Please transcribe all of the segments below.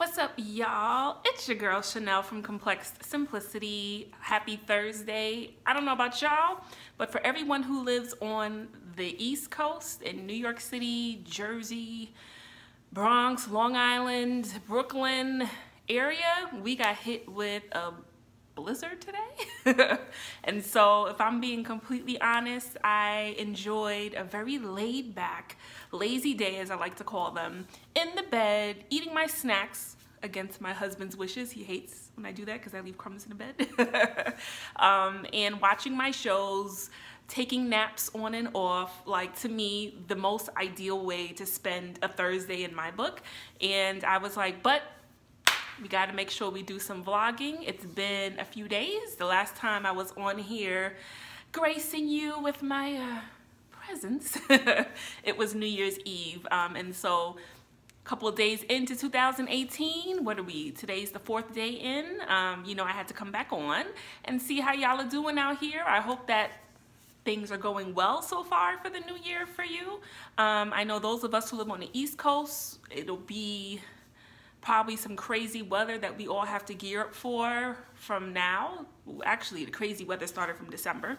What's up, y'all? It's your girl Chanel from Complexed Simplicity. Happy Thursday. I don't know about y'all, but for everyone who lives on the East Coast in New York City, Jersey, Bronx, Long Island, Brooklyn area, we got hit with a blizzard today. and so if I'm being completely honest, I enjoyed a very laid back, lazy day as I like to call them, in the bed, eating my snacks against my husband's wishes. He hates when I do that because I leave crumbs in the bed. um, and watching my shows, taking naps on and off, like to me, the most ideal way to spend a Thursday in my book. And I was like, but we got to make sure we do some vlogging. It's been a few days. The last time I was on here gracing you with my uh, presence, it was New Year's Eve. Um, and so a couple days into 2018, what are we? Today's the fourth day in. Um, you know, I had to come back on and see how y'all are doing out here. I hope that things are going well so far for the new year for you. Um, I know those of us who live on the East Coast, it'll be probably some crazy weather that we all have to gear up for from now. Actually, the crazy weather started from December,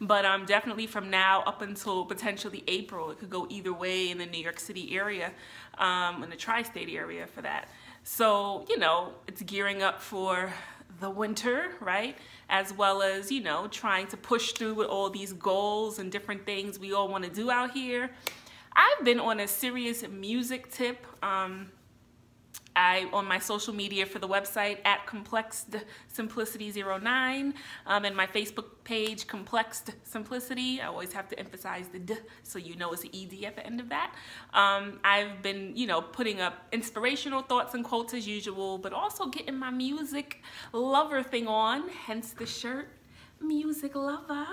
but um, definitely from now up until potentially April. It could go either way in the New York City area, um, in the tri-state area for that. So, you know, it's gearing up for the winter, right? As well as, you know, trying to push through with all these goals and different things we all want to do out here. I've been on a serious music tip. Um, I on my social media for the website at Complexed Simplicity 09 um, and my Facebook page Complexed Simplicity. I always have to emphasize the D so you know it's an ED at the end of that. Um, I've been, you know, putting up inspirational thoughts and quotes as usual, but also getting my music lover thing on, hence the shirt, Music Lover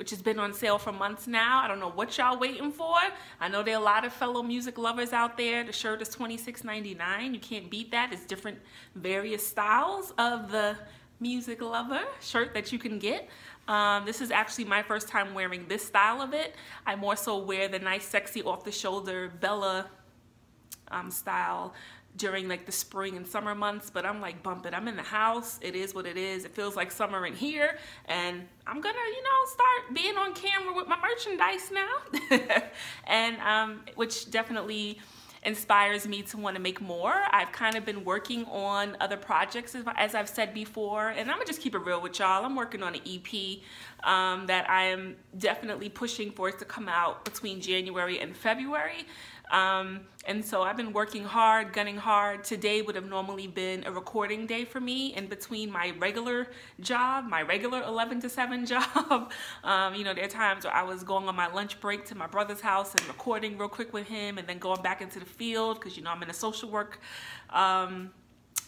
which has been on sale for months now. I don't know what y'all waiting for. I know there are a lot of fellow music lovers out there. The shirt is $26.99. You can't beat that. It's different various styles of the music lover shirt that you can get. Um, this is actually my first time wearing this style of it. I more so wear the nice, sexy, off-the-shoulder Bella um, style during like the spring and summer months, but I'm like, bump it. I'm in the house. It is what it is. It feels like summer in here. And I'm gonna, you know, start being on camera with my merchandise now. and um, which definitely inspires me to want to make more. I've kind of been working on other projects as I've said before, and I'm gonna just keep it real with y'all. I'm working on an EP um, that I am definitely pushing for it to come out between January and February. Um, and so I've been working hard, gunning hard. Today would have normally been a recording day for me in between my regular job, my regular 11 to 7 job. um, you know, there are times where I was going on my lunch break to my brother's house and recording real quick with him and then going back into the field because, you know, I'm in a social work um,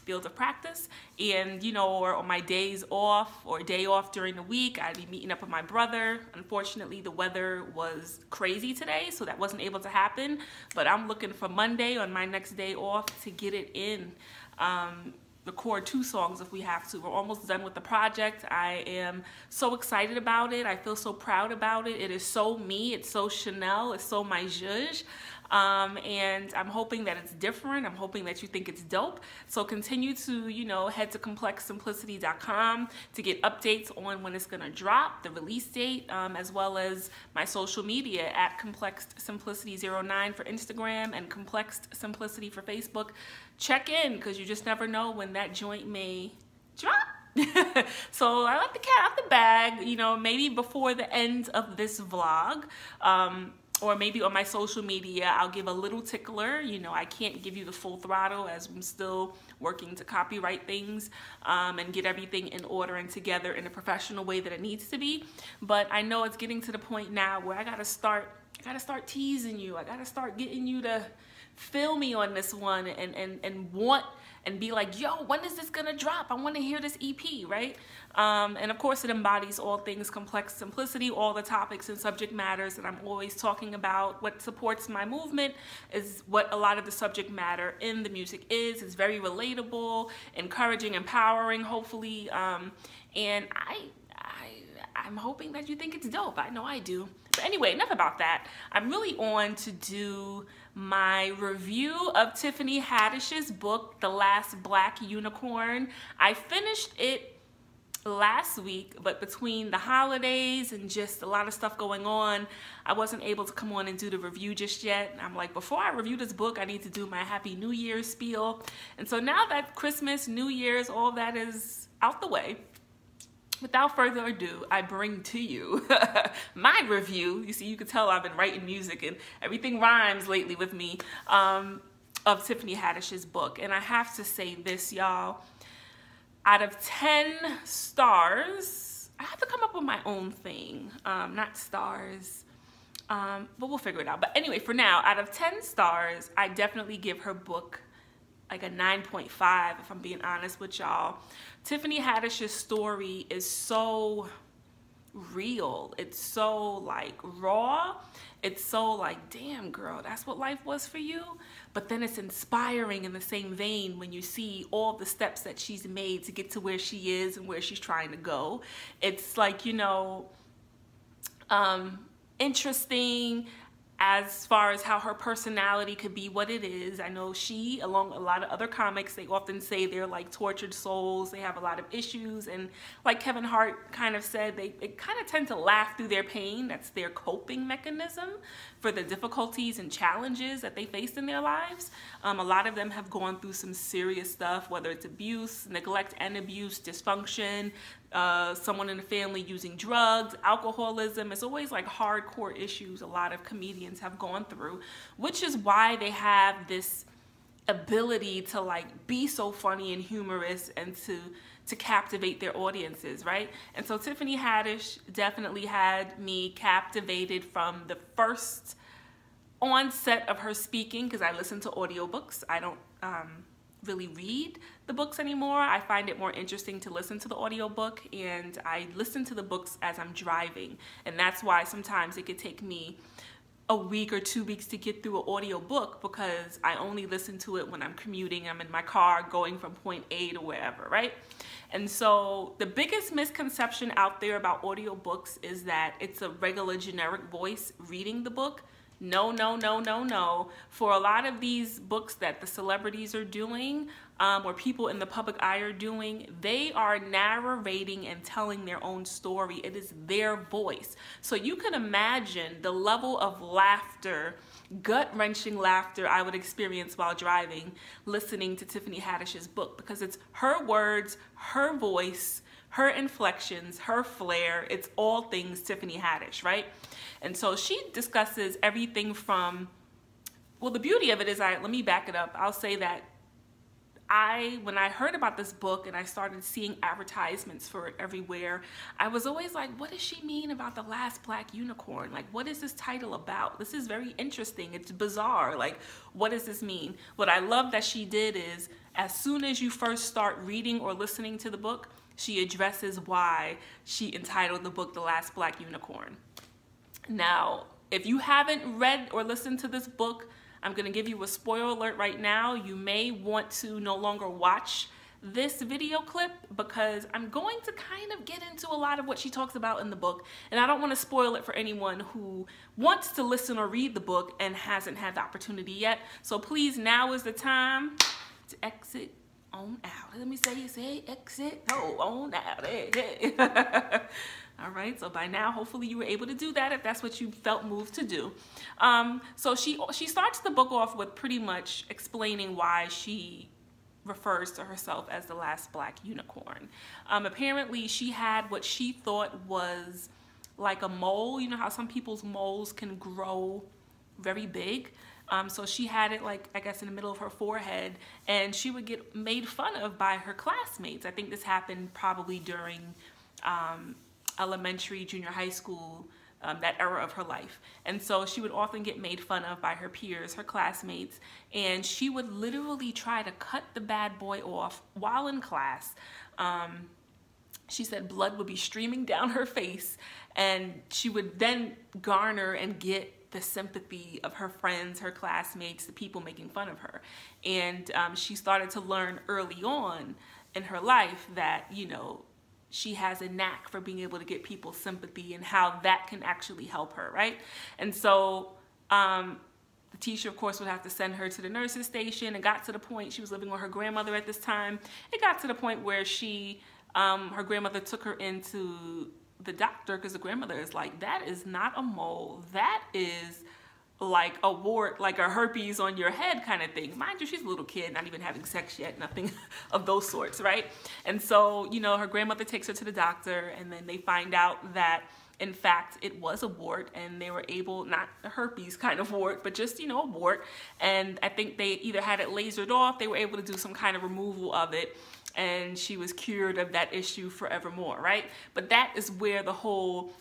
field of practice. And, you know, or on my days off or day off during the week, I'd be meeting up with my brother. Unfortunately, the weather was crazy today, so that wasn't able to happen. But I'm looking for Monday on my next day off to get it in. Um, record two songs if we have to. We're almost done with the project. I am so excited about it. I feel so proud about it. It is so me. It's so Chanel. It's so my zhuzh. Um, and I'm hoping that it's different. I'm hoping that you think it's dope. So continue to, you know, head to complexedsimplicity.com to get updates on when it's going to drop, the release date, um, as well as my social media at complexedsimplicity09 for Instagram and complexedsimplicity for Facebook. Check in because you just never know when that joint may drop. so I let the cat out the bag, you know, maybe before the end of this vlog. Um, or maybe on my social media, I'll give a little tickler. You know, I can't give you the full throttle as I'm still working to copyright things um, and get everything in order and together in a professional way that it needs to be. But I know it's getting to the point now where I gotta start, I gotta start teasing you. I gotta start getting you to feel me on this one and, and, and want and be like, yo, when is this gonna drop? I wanna hear this EP, right? Um, and of course it embodies all things complex simplicity, all the topics and subject matters that I'm always talking about. What supports my movement is what a lot of the subject matter in the music is. It's very relatable, encouraging, empowering, hopefully. Um, and I, I, I'm hoping that you think it's dope. I know I do. But anyway, enough about that. I'm really on to do my review of Tiffany Haddish's book, The Last Black Unicorn. I finished it last week, but between the holidays and just a lot of stuff going on, I wasn't able to come on and do the review just yet. I'm like, before I review this book, I need to do my Happy New Year spiel. And so now that Christmas, New Year's, all that is out the way, without further ado, I bring to you my review. You see, you can tell I've been writing music and everything rhymes lately with me um, of Tiffany Haddish's book. And I have to say this, y'all. Out of 10 stars, I have to come up with my own thing, um, not stars. Um, but we'll figure it out. But anyway, for now, out of 10 stars, I definitely give her book like a 9.5 if I'm being honest with y'all. Tiffany Haddish's story is so real. It's so like raw. It's so like, damn girl, that's what life was for you. But then it's inspiring in the same vein when you see all the steps that she's made to get to where she is and where she's trying to go. It's like, you know, um, interesting as far as how her personality could be what it is. I know she, along a lot of other comics, they often say they're like tortured souls. They have a lot of issues. And like Kevin Hart kind of said, they, they kind of tend to laugh through their pain. That's their coping mechanism for the difficulties and challenges that they face in their lives. Um, a lot of them have gone through some serious stuff, whether it's abuse, neglect and abuse, dysfunction, uh, someone in the family using drugs, alcoholism. It's always like hardcore issues a lot of comedians have gone through, which is why they have this ability to like be so funny and humorous and to to captivate their audiences, right? And so Tiffany Haddish definitely had me captivated from the first onset of her speaking because I listen to audiobooks. I don't um, really read the books anymore. I find it more interesting to listen to the audiobook and I listen to the books as I'm driving. And that's why sometimes it could take me a week or two weeks to get through an audio book because I only listen to it when I'm commuting, I'm in my car going from point A to wherever, right? And so the biggest misconception out there about audiobooks is that it's a regular generic voice reading the book. No, no, no, no, no. For a lot of these books that the celebrities are doing, um, or people in the public eye are doing, they are narrating and telling their own story. It is their voice. So you can imagine the level of laughter, gut wrenching laughter I would experience while driving, listening to Tiffany Haddish's book because it's her words, her voice, her inflections, her flair. It's all things Tiffany Haddish, right? And so she discusses everything from, well, the beauty of it is, I let me back it up. I'll say that I, when I heard about this book and I started seeing advertisements for it everywhere, I was always like, what does she mean about the last black unicorn? Like, what is this title about? This is very interesting. It's bizarre. Like, what does this mean? What I love that she did is, as soon as you first start reading or listening to the book, she addresses why she entitled the book The Last Black Unicorn. Now, if you haven't read or listened to this book, I'm going to give you a spoiler alert right now. You may want to no longer watch this video clip because I'm going to kind of get into a lot of what she talks about in the book and I don't want to spoil it for anyone who wants to listen or read the book and hasn't had the opportunity yet. So please now is the time to exit on out. Let me say it, say exit, oh, on out. Hey, hey. All right, so by now, hopefully you were able to do that if that's what you felt moved to do. Um, so she, she starts the book off with pretty much explaining why she refers to herself as the last black unicorn. Um, apparently she had what she thought was like a mole. You know how some people's moles can grow very big? Um, so she had it like, I guess in the middle of her forehead and she would get made fun of by her classmates. I think this happened probably during um, elementary, junior high school, um, that era of her life. And so she would often get made fun of by her peers, her classmates, and she would literally try to cut the bad boy off while in class. Um, she said blood would be streaming down her face and she would then garner and get the sympathy of her friends, her classmates, the people making fun of her. And um, she started to learn early on in her life that, you know, she has a knack for being able to get people's sympathy and how that can actually help her, right? And so um, the teacher, of course, would have to send her to the nurse's station. It got to the point, she was living with her grandmother at this time. It got to the point where she, um, her grandmother took her into the doctor because the grandmother is like, that is not a mole. That is like a wart, like a herpes on your head kind of thing. Mind you, she's a little kid, not even having sex yet, nothing of those sorts, right? And so, you know, her grandmother takes her to the doctor and then they find out that in fact, it was a wart and they were able, not a herpes kind of wart, but just, you know, a wart. And I think they either had it lasered off, they were able to do some kind of removal of it and she was cured of that issue forevermore, right? But that is where the whole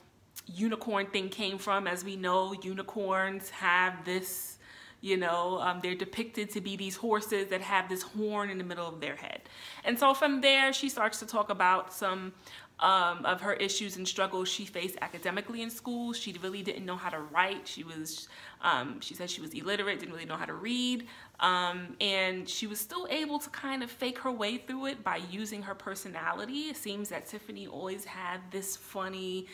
unicorn thing came from. As we know, unicorns have this, you know, um, they're depicted to be these horses that have this horn in the middle of their head. And so from there, she starts to talk about some um, of her issues and struggles she faced academically in school. She really didn't know how to write. She was, um, she said she was illiterate, didn't really know how to read. Um, and she was still able to kind of fake her way through it by using her personality. It seems that Tiffany always had this funny,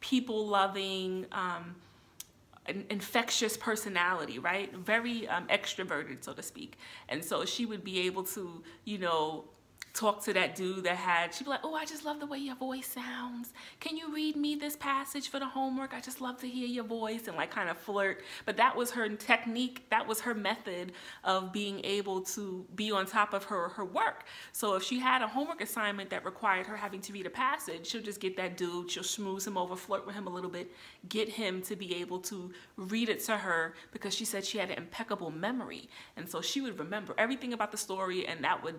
people loving, um, infectious personality, right? Very um, extroverted, so to speak. And so she would be able to, you know, talk to that dude that had, she'd be like, oh, I just love the way your voice sounds. Can you read me this passage for the homework? I just love to hear your voice and like kind of flirt. But that was her technique. That was her method of being able to be on top of her, her work. So if she had a homework assignment that required her having to read a passage, she'll just get that dude, she'll schmooze him over, flirt with him a little bit, get him to be able to read it to her because she said she had an impeccable memory. And so she would remember everything about the story and that would,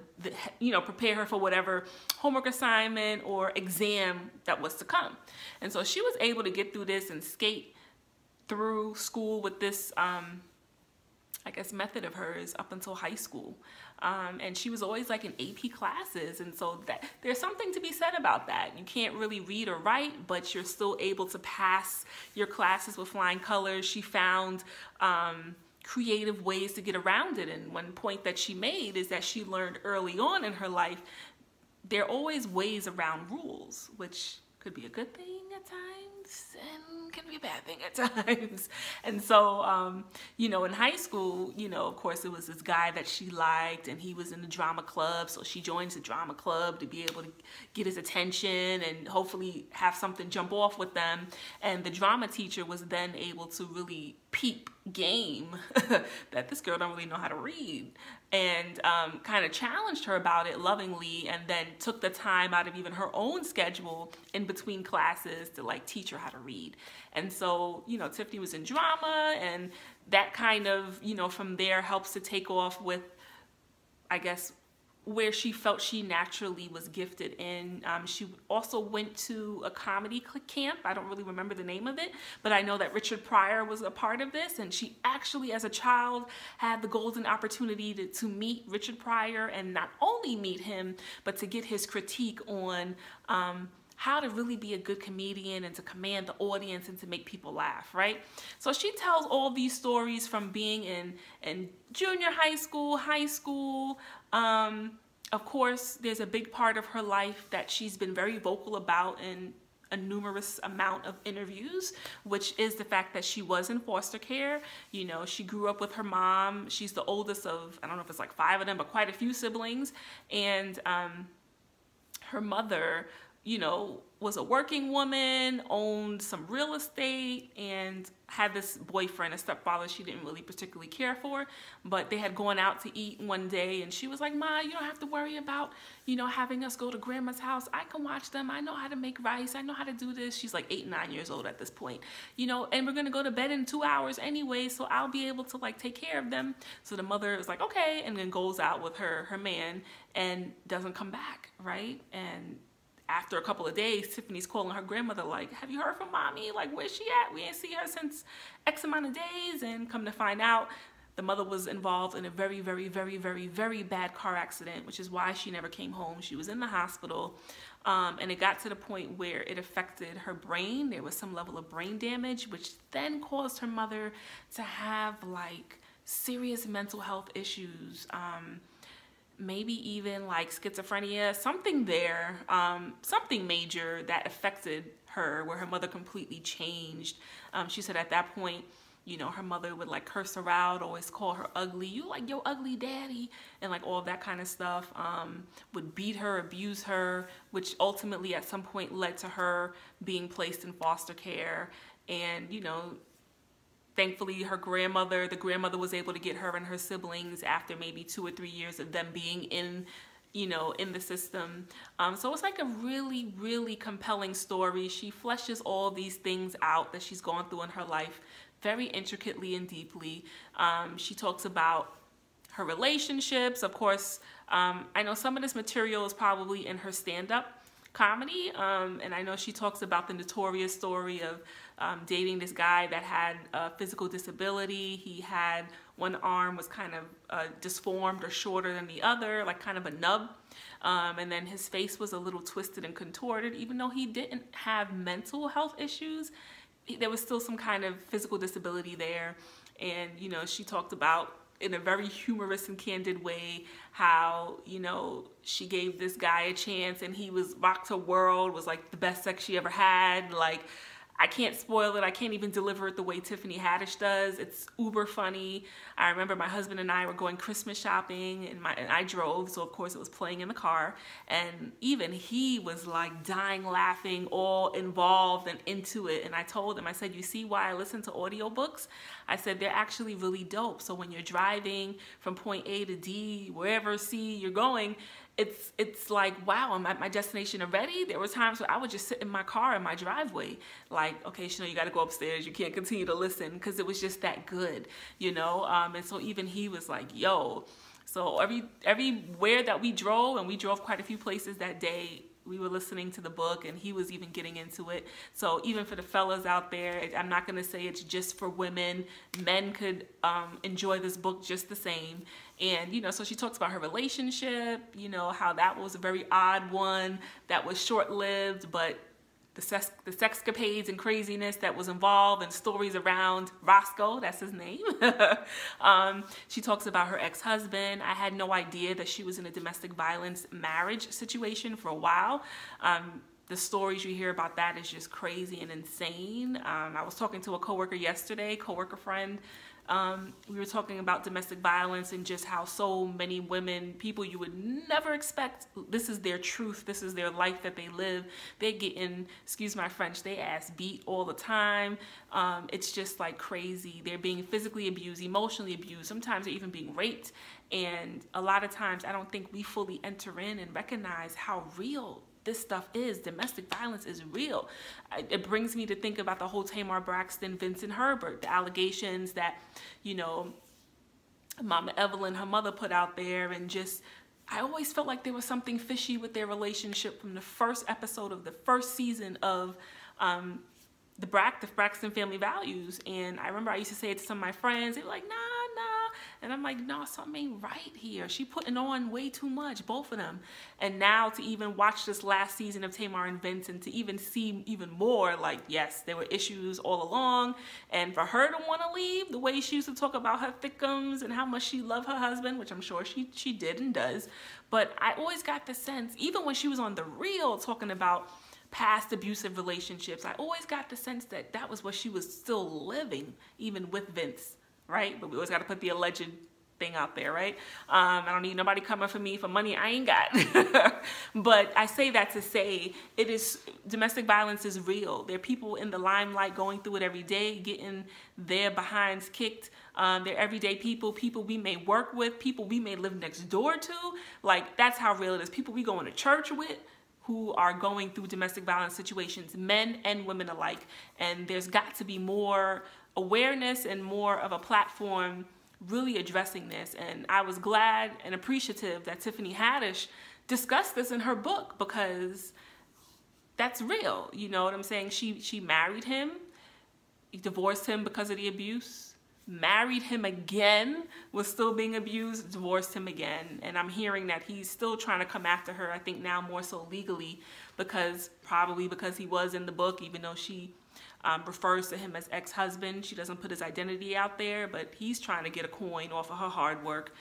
you know, prepare prepare her for whatever homework assignment or exam that was to come. And so she was able to get through this and skate through school with this, um, I guess, method of hers up until high school. Um, and she was always like in AP classes. And so that there's something to be said about that. You can't really read or write, but you're still able to pass your classes with flying colors. She found, um, creative ways to get around it. And one point that she made is that she learned early on in her life, there are always ways around rules, which could be a good thing at times and can be a bad thing at times. And so, um, you know, in high school, you know, of course, it was this guy that she liked and he was in the drama club. So she joins the drama club to be able to get his attention and hopefully have something jump off with them. And the drama teacher was then able to really peep game that this girl don't really know how to read and um, kind of challenged her about it lovingly and then took the time out of even her own schedule in between classes to like teach her how to read. And so you know tiffany was in drama and that kind of you know from there helps to take off with i guess where she felt she naturally was gifted in. Um, she also went to a comedy camp. I don't really remember the name of it, but I know that Richard Pryor was a part of this. And she actually, as a child, had the golden opportunity to, to meet Richard Pryor and not only meet him, but to get his critique on um, how to really be a good comedian and to command the audience and to make people laugh, right? So she tells all these stories from being in, in junior high school, high school. Um, of course, there's a big part of her life that she's been very vocal about in a numerous amount of interviews, which is the fact that she was in foster care. You know, she grew up with her mom. She's the oldest of, I don't know if it's like five of them, but quite a few siblings. And um, her mother you know, was a working woman, owned some real estate, and had this boyfriend, a stepfather she didn't really particularly care for. But they had gone out to eat one day, and she was like, Ma, you don't have to worry about, you know, having us go to grandma's house. I can watch them. I know how to make rice. I know how to do this. She's like eight, nine years old at this point, you know, and we're going to go to bed in two hours anyway, so I'll be able to like take care of them. So the mother is like, okay, and then goes out with her, her man and doesn't come back, right? And after a couple of days, Tiffany's calling her grandmother like, have you heard from mommy? Like, where's she at? We ain't see her since X amount of days. And come to find out, the mother was involved in a very, very, very, very, very bad car accident, which is why she never came home. She was in the hospital. Um, and it got to the point where it affected her brain. There was some level of brain damage, which then caused her mother to have like serious mental health issues. Um, maybe even like schizophrenia, something there, um, something major that affected her where her mother completely changed. Um, she said at that point, you know, her mother would like curse her out, always call her ugly. You like your ugly daddy, and like all that kind of stuff. Um, would beat her, abuse her, which ultimately at some point led to her being placed in foster care. And you know, thankfully her grandmother, the grandmother was able to get her and her siblings after maybe two or three years of them being in you know, in the system. Um, so it's like a really, really compelling story. She fleshes all these things out that she's gone through in her life very intricately and deeply. Um, she talks about her relationships. Of course, um, I know some of this material is probably in her stand-up comedy, um, and I know she talks about the notorious story of um, dating this guy that had a physical disability. He had one arm was kind of uh, disformed or shorter than the other, like kind of a nub. Um, and then his face was a little twisted and contorted, even though he didn't have mental health issues there was still some kind of physical disability there. And, you know, she talked about in a very humorous and candid way how, you know, she gave this guy a chance and he was rocked her world, was like the best sex she ever had. Like, I can't spoil it. I can't even deliver it the way Tiffany Haddish does. It's uber funny. I remember my husband and I were going Christmas shopping and, my, and I drove, so of course it was playing in the car. And even he was like dying laughing, all involved and into it. And I told him, I said, you see why I listen to audiobooks? I said, they're actually really dope. So when you're driving from point A to D, wherever C you're going, it's it's like wow i'm at my destination already. There were times where i would just sit in my car in my driveway like okay you know you got to go upstairs. You can't continue to listen because it was just that good you know? Um, and so even he was like yo. So every everywhere that we drove and we drove quite a few places that day we were listening to the book and he was even getting into it. So even for the fellas out there, I'm not going to say it's just for women. Men could um, enjoy this book just the same. And, you know, so she talks about her relationship, you know, how that was a very odd one that was short-lived, but the, sex, the sexcapades and craziness that was involved and stories around Roscoe, that's his name. um, she talks about her ex-husband. I had no idea that she was in a domestic violence marriage situation for a while. Um, the stories you hear about that is just crazy and insane. Um, I was talking to a coworker yesterday, coworker friend, um, we were talking about domestic violence and just how so many women, people you would never expect, this is their truth, this is their life that they live. They're getting, excuse my French, they ass beat all the time. Um, it's just like crazy. They're being physically abused, emotionally abused. Sometimes they're even being raped. And a lot of times I don't think we fully enter in and recognize how real this stuff is. Domestic violence is real. It brings me to think about the whole Tamar Braxton, Vincent Herbert, the allegations that, you know, Mama Evelyn, her mother put out there and just I always felt like there was something fishy with their relationship from the first episode of the first season of um, the, Brack, the Braxton Family Values. And I remember I used to say it to some of my friends. They were like, nah, nah. And I'm like, no, something ain't right here. She putting on way too much, both of them. And now to even watch this last season of Tamar and Vincent, to even see even more, like, yes, there were issues all along. And for her to want to leave, the way she used to talk about her thickums and how much she loved her husband, which I'm sure she, she did and does. But I always got the sense, even when she was on The Real talking about past abusive relationships, I always got the sense that that was what she was still living, even with Vince right? But we always got to put the alleged thing out there, right? Um, I don't need nobody coming for me for money I ain't got. but I say that to say it is domestic violence is real. There are people in the limelight going through it every day, getting their behinds kicked. Um, they're everyday people, people we may work with, people we may live next door to. Like that's how real it is. People we go into church with who are going through domestic violence situations, men and women alike. And there's got to be more awareness and more of a platform really addressing this. And I was glad and appreciative that Tiffany Haddish discussed this in her book because that's real. You know what I'm saying? She she married him, divorced him because of the abuse, married him again, was still being abused, divorced him again. And I'm hearing that he's still trying to come after her, I think now more so legally, because probably because he was in the book, even though she um, refers to him as ex-husband. She doesn't put his identity out there, but he's trying to get a coin off of her hard work.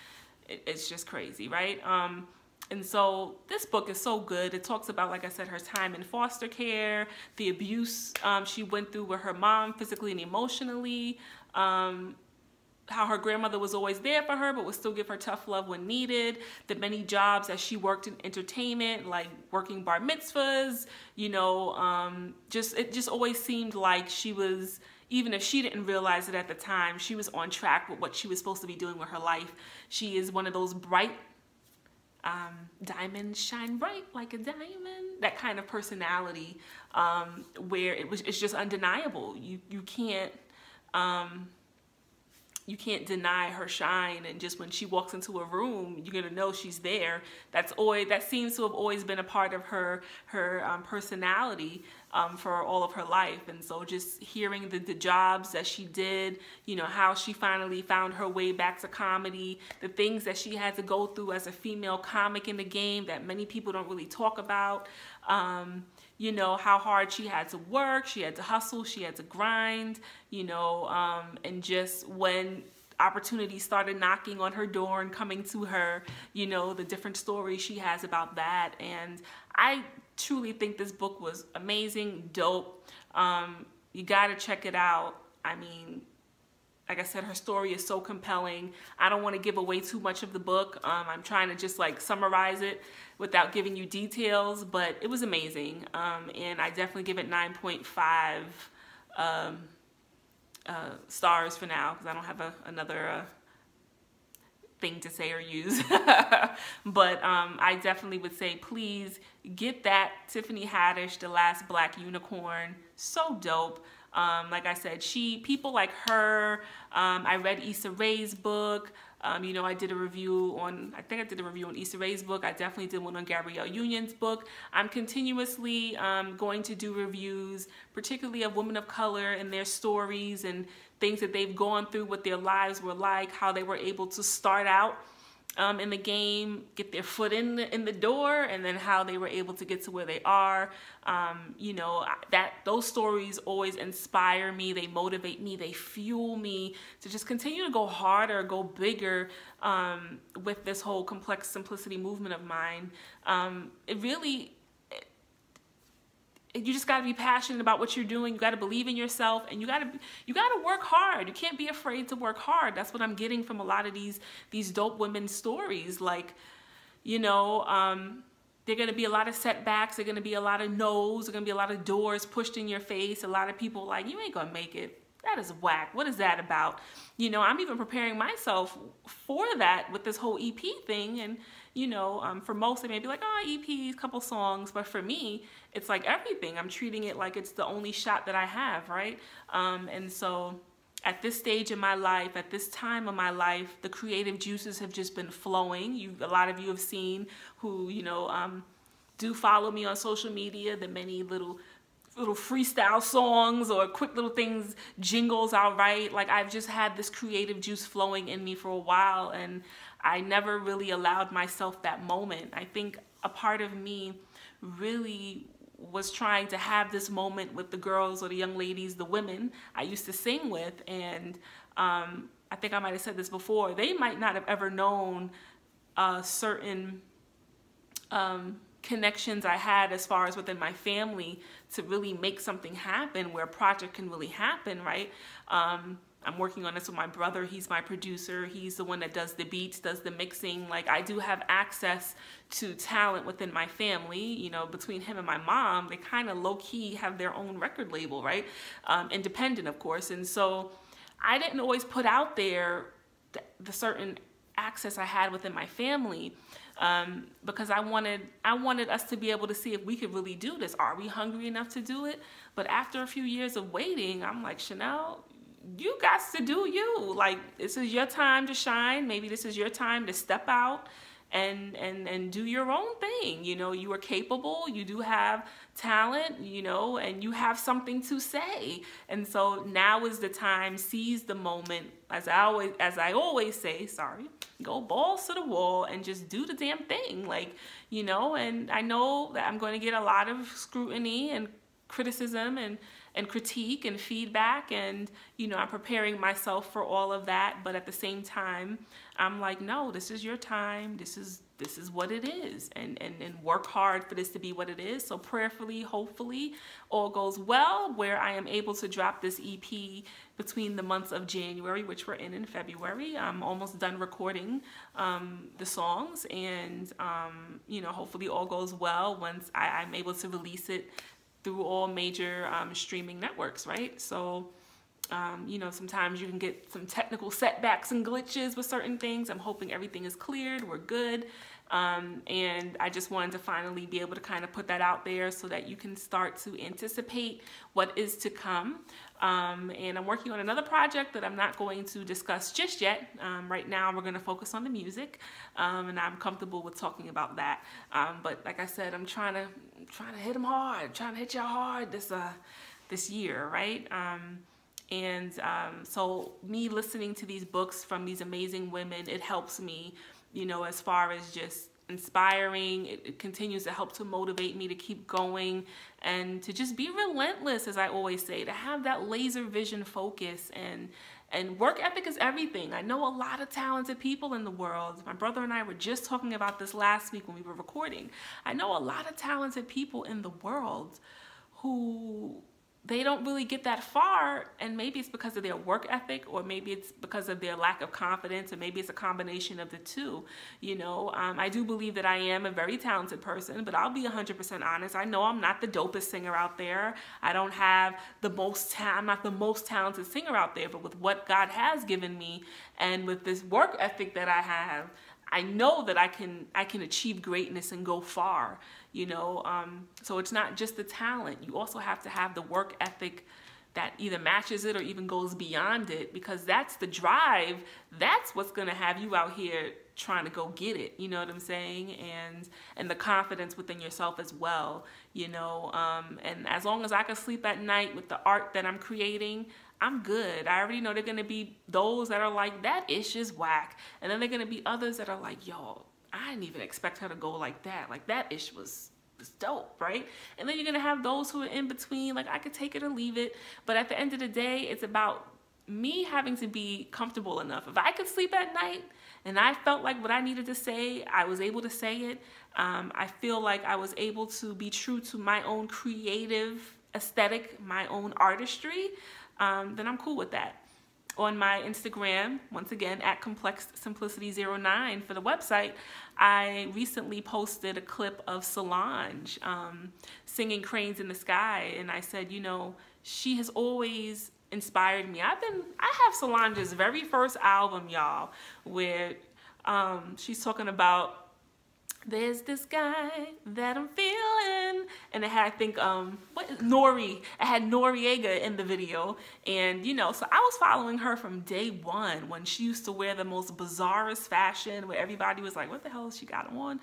It, it's just crazy, right? Um, and so this book is so good. It talks about, like I said, her time in foster care, the abuse um, she went through with her mom physically and emotionally, Um, how her grandmother was always there for her but would still give her tough love when needed. The many jobs that she worked in entertainment like working bar mitzvahs you know um, just it just always seemed like she was even if she didn't realize it at the time she was on track with what she was supposed to be doing with her life. She is one of those bright um, diamonds shine bright like a diamond that kind of personality um, where it was it's just undeniable. You you can't um, you can't deny her shine. And just when she walks into a room you're gonna know she's there. That's always that seems to have always been a part of her her um, personality um, for all of her life. And so just hearing the, the jobs that she did you know how she finally found her way back to comedy the things that she had to go through as a female comic in the game that many people don't really talk about um, you know, how hard she had to work, she had to hustle, she had to grind, you know, um, and just when opportunities started knocking on her door and coming to her, you know, the different stories she has about that. And I truly think this book was amazing, dope. Um, you got to check it out. I mean, like I said, her story is so compelling. I don't want to give away too much of the book. Um, I'm trying to just like summarize it without giving you details, but it was amazing. Um, and I definitely give it 9.5 um, uh, stars for now because I don't have a, another uh, thing to say or use. but um, I definitely would say please get that Tiffany Haddish, The Last Black Unicorn. So dope. Um, like I said, she people like her. Um, I read Issa Rae's book. Um, you know, I did a review on, I think I did a review on Issa Rae's book. I definitely did one on Gabrielle Union's book. I'm continuously um, going to do reviews, particularly of women of color and their stories and things that they've gone through, what their lives were like, how they were able to start out um, in the game, get their foot in the, in the door, and then how they were able to get to where they are. Um, you know, that those stories always inspire me. They motivate me. They fuel me to just continue to go harder, go bigger um, with this whole complex simplicity movement of mine. Um, it really you just got to be passionate about what you're doing. You got to believe in yourself and you got to you got to work hard. You can't be afraid to work hard. That's what I'm getting from a lot of these these dope women stories like you know, um there're going to be a lot of setbacks, there're going to be a lot of no's, there's going to be a lot of doors pushed in your face. A lot of people like, you ain't going to make it. That is whack. What is that about? You know, I'm even preparing myself for that with this whole EP thing and you know, um, for most, it may be like, oh, EPs, couple songs. But for me, it's like everything. I'm treating it like it's the only shot that I have, right? Um, and so at this stage in my life, at this time of my life, the creative juices have just been flowing. You, a lot of you have seen who, you know, um, do follow me on social media, the many little little freestyle songs or quick little things, jingles I'll write. Like I've just had this creative juice flowing in me for a while and I never really allowed myself that moment. I think a part of me really was trying to have this moment with the girls or the young ladies, the women I used to sing with. And um, I think I might have said this before, they might not have ever known certain um, connections I had as far as within my family to really make something happen where a project can really happen, right? Um, I'm working on this with my brother. He's my producer. He's the one that does the beats, does the mixing. Like I do have access to talent within my family. You know, between him and my mom, they kind of low key have their own record label, right? Um, independent, of course. And so I didn't always put out there the, the certain access I had within my family um, because I wanted I wanted us to be able to see if we could really do this. Are we hungry enough to do it? But after a few years of waiting, I'm like Chanel, you got to do you. Like this is your time to shine. Maybe this is your time to step out and and and do your own thing. You know, you are capable. You do have talent. You know, and you have something to say. And so now is the time. Seize the moment. As I always as I always say. Sorry. Go balls to the wall and just do the damn thing. Like you know. And I know that I'm going to get a lot of scrutiny and criticism and and critique and feedback and you know i'm preparing myself for all of that but at the same time i'm like no this is your time. This is this is what it is. And and, and work hard for this to be what it is. So prayerfully hopefully all goes well where i am able to drop this ep between the months of january which we're in in february. I'm almost done recording um, the songs and um, you know hopefully all goes well once I, i'm able to release it through all major um, streaming networks, right? So, um, you know, sometimes you can get some technical setbacks and glitches with certain things. I'm hoping everything is cleared, we're good. Um, and I just wanted to finally be able to kind of put that out there so that you can start to anticipate what is to come. Um, and I'm working on another project that I'm not going to discuss just yet. Um, right now, we're going to focus on the music, um, and I'm comfortable with talking about that. Um, but like I said, I'm trying to trying to hit them hard, trying to hit y'all hard this uh this year, right? Um, and um, so me listening to these books from these amazing women, it helps me, you know, as far as just inspiring. It, it, continues to help to motivate me to keep going and to just be relentless, as I always say, to have that laser vision focus and and work ethic is everything. I know a lot of talented people in the world. My brother and I were just talking about this last week when we were recording. I know a lot of talented people in the world who they don't really get that far and maybe it's because of their work ethic or maybe it's because of their lack of confidence or maybe it's a combination of the two you know? Um, i do believe that i am a very talented person but i'll be 100% honest. I know i'm not the dopest singer out there. I don't have the most i'm not the most talented singer out there but with what god has given me and with this work ethic that i have I know that I can I can achieve greatness and go far, you know. Um, so it's not just the talent. You also have to have the work ethic that either matches it or even goes beyond it because that's the drive. That's what's gonna have you out here trying to go get it. You know what I'm saying? And and the confidence within yourself as well. You know. Um, and as long as I can sleep at night with the art that I'm creating, I'm good. I already know they're gonna be those that are like, that ish is whack. And then they're gonna be others that are like, yo, I didn't even expect her to go like that. Like that ish was, was dope, right? And then you're gonna have those who are in between, like I could take it or leave it. But at the end of the day, it's about me having to be comfortable enough. If I could sleep at night and I felt like what I needed to say, I was able to say it. Um, I feel like I was able to be true to my own creative aesthetic, my own artistry um, then I'm cool with that. On my Instagram, once again, at Complexed Simplicity 09 for the website, I recently posted a clip of Solange um, singing Cranes in the Sky. And I said, you know, she has always inspired me. I've been, I have Solange's very first album, y'all, where um, she's talking about there's this guy that I'm feeling. And it had, I think, um, what, Nori, I had Noreaga in the video. And, you know, so I was following her from day one when she used to wear the most bizarrest fashion where everybody was like, what the hell has she got on?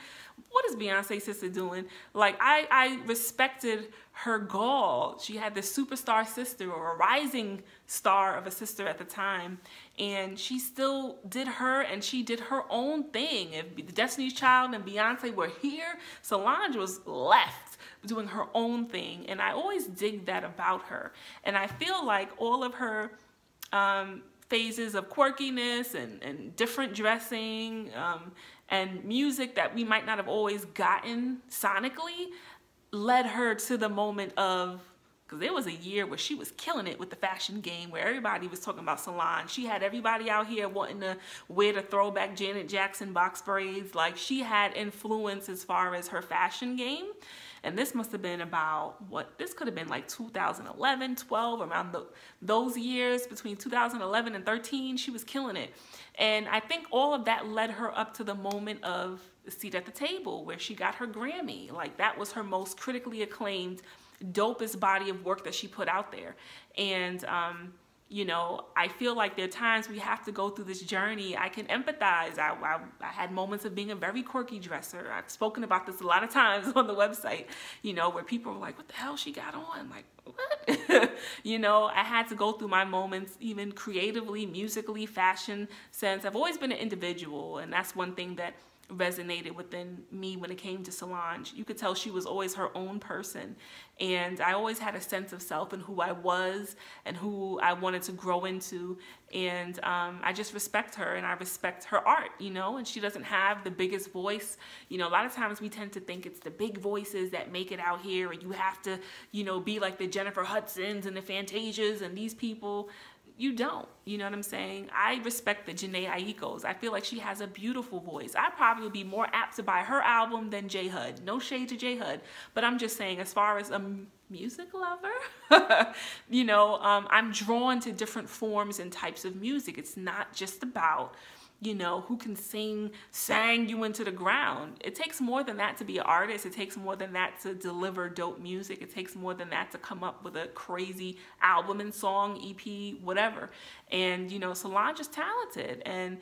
What is Beyonce sister doing? Like, I, I respected her goal. She had this superstar sister or a rising star of a sister at the time. And she still did her and she did her own thing. If the Destiny's Child and Beyonce were here, Solange was left doing her own thing. And I always dig that about her. And I feel like all of her um, phases of quirkiness and, and different dressing um, and music that we might not have always gotten sonically led her to the moment of because there was a year where she was killing it with the fashion game where everybody was talking about Solange. She had everybody out here wanting to wear the throwback Janet Jackson box braids. Like she had influence as far as her fashion game. And this must have been about what this could have been like 2011, 12, around the, those years between 2011 and 13. She was killing it. And I think all of that led her up to the moment of seat at the table where she got her Grammy. Like that was her most critically acclaimed, dopest body of work that she put out there. And, um, you know, I feel like there are times we have to go through this journey. I can empathize. I, I, I, had moments of being a very quirky dresser. I've spoken about this a lot of times on the website, you know, where people were like, what the hell she got on? Like, what? you know, I had to go through my moments, even creatively, musically, fashion sense. I've always been an individual, and that's one thing that resonated within me when it came to Solange. You could tell she was always her own person. And I always had a sense of self and who I was and who I wanted to grow into. And um, I just respect her and I respect her art, you know, and she doesn't have the biggest voice. You know, a lot of times we tend to think it's the big voices that make it out here and you have to, you know, be like the Jennifer Hudsons and the Fantasias and these people you don't. You know what I'm saying? I respect the Jhené Aikos. I feel like she has a beautiful voice. I probably would be more apt to buy her album than J Hud. No shade to J Hud, but I'm just saying, as far as a music lover, you know, um, I'm drawn to different forms and types of music. It's not just about you know, who can sing, sang you into the ground. It takes more than that to be an artist. It takes more than that to deliver dope music. It takes more than that to come up with a crazy album and song, EP, whatever. And, you know, Solange is talented. And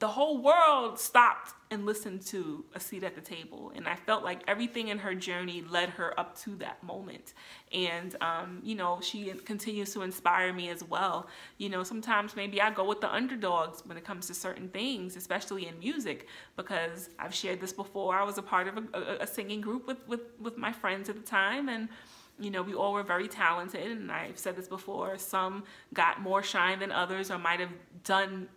the whole world stopped and listened to a seat at the table. And i felt like everything in her journey led her up to that moment. And um, you know she continues to inspire me as well. You know sometimes maybe i go with the underdogs when it comes to certain things especially in music because i've shared this before. I was a part of a, a singing group with, with with my friends at the time. And you know, we all were very talented, and I've said this before. Some got more shine than others, or might have done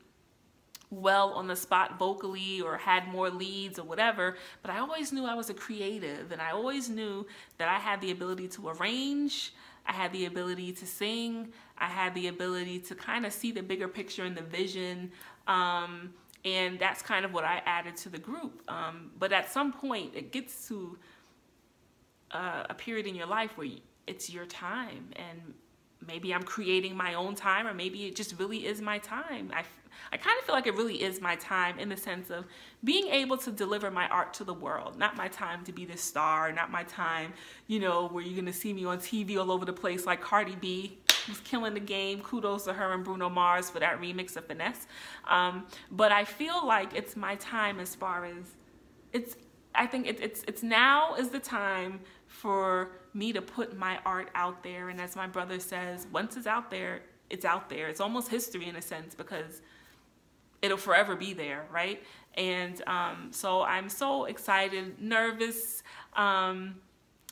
well on the spot vocally or had more leads or whatever, but I always knew I was a creative and I always knew that I had the ability to arrange, I had the ability to sing, I had the ability to kind of see the bigger picture and the vision. Um, and that's kind of what I added to the group. Um, but at some point, it gets to uh, a period in your life where it's your time and maybe I'm creating my own time or maybe it just really is my time. I, I kind of feel like it really is my time in the sense of being able to deliver my art to the world. Not my time to be the star, not my time, you know, where you're going to see me on TV all over the place like Cardi B who's killing the game. Kudos to her and Bruno Mars for that remix of Finesse. Um, but I feel like it's my time as far as it's I think it, it's it's now is the time for me to put my art out there. And as my brother says, once it's out there, it's out there. It's almost history in a sense because it'll forever be there, right? And um, so I'm so excited, nervous, um,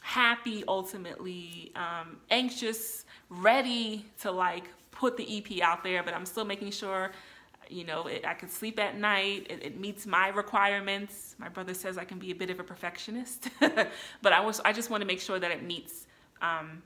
happy ultimately, um, anxious, ready to like put the EP out there, but I'm still making sure you know, it, I can sleep at night. It, it, meets my requirements. My brother says I can be a bit of a perfectionist, but I was I just want to make sure that it meets um,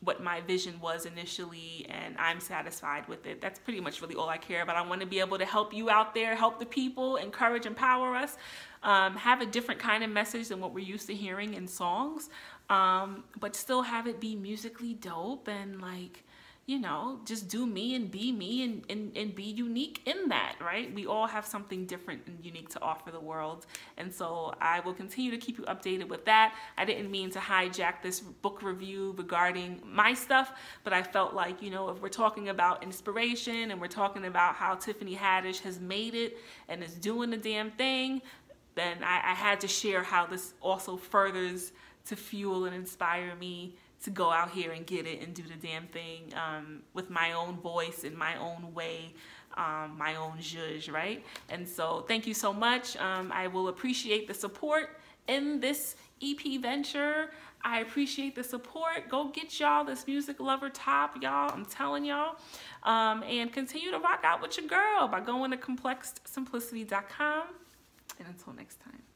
what my vision was initially, and I'm satisfied with it. That's pretty much really all I care about. I want to be able to help you out there, help the people, encourage, empower us, um, have a different kind of message than what we're used to hearing in songs, um, but still have it be musically dope and like you know, just do me and be me and, and, and be unique in that, right? We all have something different and unique to offer the world. And so I will continue to keep you updated with that. I didn't mean to hijack this book review regarding my stuff, but I felt like, you know, if we're talking about inspiration and we're talking about how Tiffany Haddish has made it and is doing the damn thing, then I, I had to share how this also furthers to fuel and inspire me to go out here and get it and do the damn thing um, with my own voice in my own way, um, my own zhuzh, right? And so thank you so much. Um, I will appreciate the support in this EP venture. I appreciate the support. Go get y'all this music lover top, y'all. I'm telling y'all. Um, and continue to rock out with your girl by going to complexedsimplicity.com. And until next time.